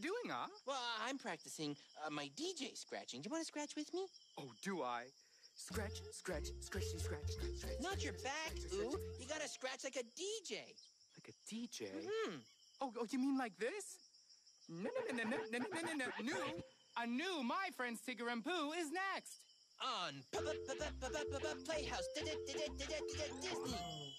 doing, huh? Well, I'm practicing uh, my DJ scratching. Do you want to scratch with me? Oh, do I? Scratch, scratch, scratchy, scratch, scratch, scratch. Not your back, scratch, Ooh. scratch. You gotta scratch like a DJ. Like a DJ? Hmm. Oh, oh, you mean like this? No, no, no, no, no, no, no, no, no, New, a new My Friends Tigger and Pooh is next. On Playhouse Disney.